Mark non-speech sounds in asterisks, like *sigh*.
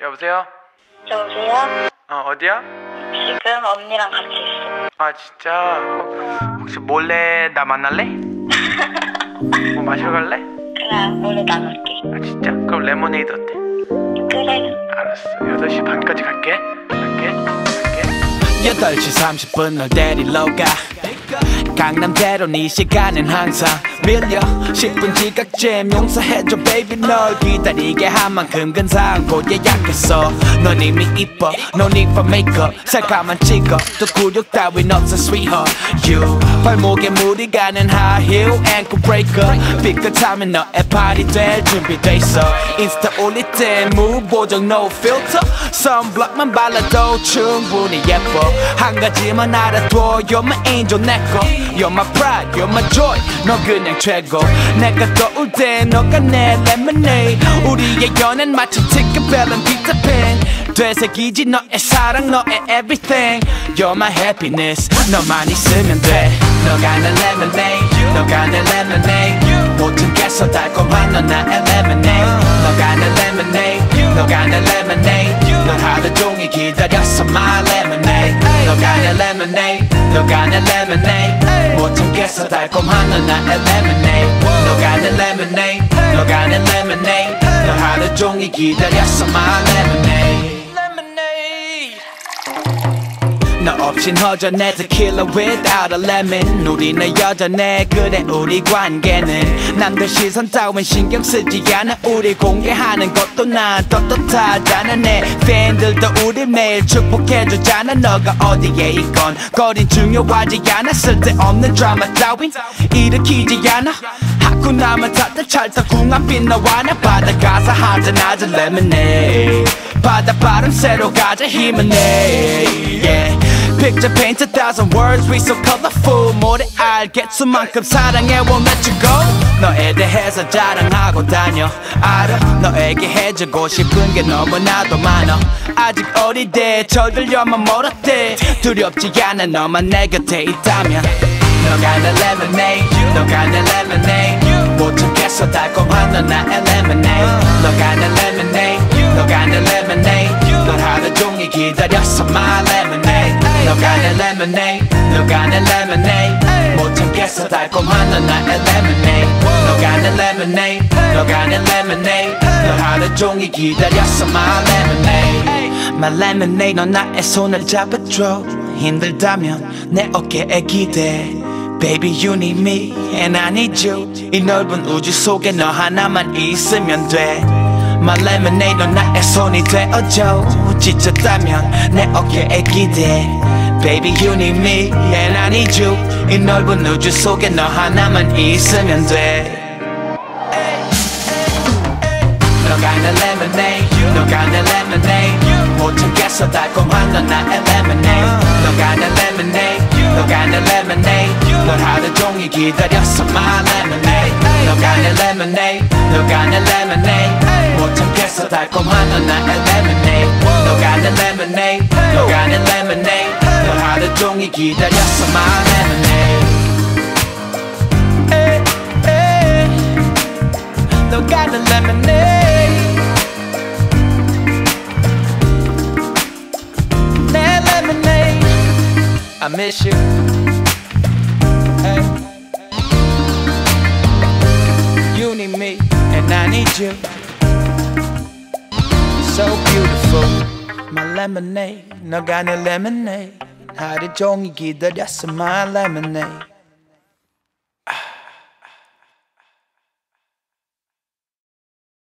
여보세요? 여보세요? 어 어디야? 지금 언니랑 같이 있어. 아 진짜 어, 혹시 몰래 나 만날래? *laughs* 뭐 마시러 갈래? 그래, 오늘 나갈게. 아 진짜? 그럼 레모네이드 어때? 그래. 알았어 8시 반까지 갈게 갈게 갈게 8시 30분 널 데리러 가 강남대로 네 시간은 항상 밀려 10분 지각잼 용서해줘 baby. 널 기다리게 한 만큼 근사하고 예약했어. 넌 이미 이뻐. No need for makeup. 셀카만 찍어. 또 굴욕 따윈 없어 sweetheart. You 발목에 물이 가는 high heel ankle breaker 삐끗하면 너의 발이 될 준비돼 있어 인스타 올릴 땐 무보정 no filter 선블록만 발라도 충분히 예뻐 한 가지만 알아둬 You're my angel 내꺼 You're my pride, you're my joy 너 그냥 최고 내가 떠올 때 너가 내 lemonade 우리의 연애는 마치 티켓벨은 피터팬 되새기지 너의 사랑 너의 everything You're my happiness 너만 있으면 돼 너가 내 lemonade 너가 내 lemonade 모든 게서 달콤한 너 나의 lemonade 너가 내 lemonade 너가 내 lemonade 널 하루 종일 기다렸어 my lemonade 너가 내 lemonade 너가 내 lemonade 모든 게서 달콤한 너 나의 lemonade 너가 내 lemonade 너가 내 lemonade 널 하루 종일 기다렸어 my lemonade 너 없인 허전해. Tequila without a lemon. 우리는 여전해. 그래 우리 관계는 남들 시선 따윈 신경 쓰지 않아. 우리 공개하는 것도 난 떳떳하잖아 내 팬들도 우리 매일 축복해주잖아. 너가 어디에 있건 거린 중요하지 않아. 쓸데없는 드라마 따윈 일으키지 않아. 하쿠나만 다들 찰떡 궁합빛 너와 나. 바다 가서 한잔 하자 lemonade. 바다 바람 새로 가자 힘을 내 yeah. Picture paint a thousand words we so colorful. 모래 알겠수만큼 사랑해. Won't let you go. 너에 대해서 자랑하고 다녀. 알아. 너에게 해주고 싶은 게 너무나도 많아. 아직 어리대. 철들려만 멀었대. 두렵지 않아 너만 내 곁에 있다면. 너가 내 lemonade. 너가 내 lemonade. 못 참겠어 달콤한 너 나의 lemonade 너가 내 lemonade lemonade 너가 내 lemonade 못 참겠어 달콤한 너 나의 lemonade 너가 내 lemonade 너가 내 lemonade 널 하루 종일 기다렸어 my lemonade my lemonade 너 나의 손을 잡아줘 힘들다면 내 어깨에 기대 Baby you need me and I need you 이 넓은 우주 속에 너 하나만 있으면 돼 My lemonade 너 나의 손이 되어줘 지쳤다면 내 어깨에 기대 Baby you need me and I need you 이 넓은 우주 속에 너 하나만 있으면 돼 너가 내 lemonade 너가 내 lemonade 못 참겠어 달콤한 너 나의 lemonade 너가 내 lemonade 너가 내 lemonade 널 하루 종일 기다렸어 my lemonade 너가 내 lemonade 너가 내 lemonade 못 참겠어 달콤한 너 나의 lemonade 너가 내 lemonade 너가 내 lemonade 널 하루 종일 기다렸어 my lemonade 에이, 에이. 너가 내 lemonade 내 lemonade I miss you hey. You need me and I need you So beautiful My lemonade 너가 내 lemonade 하루 종일 기다렸어 my lemonade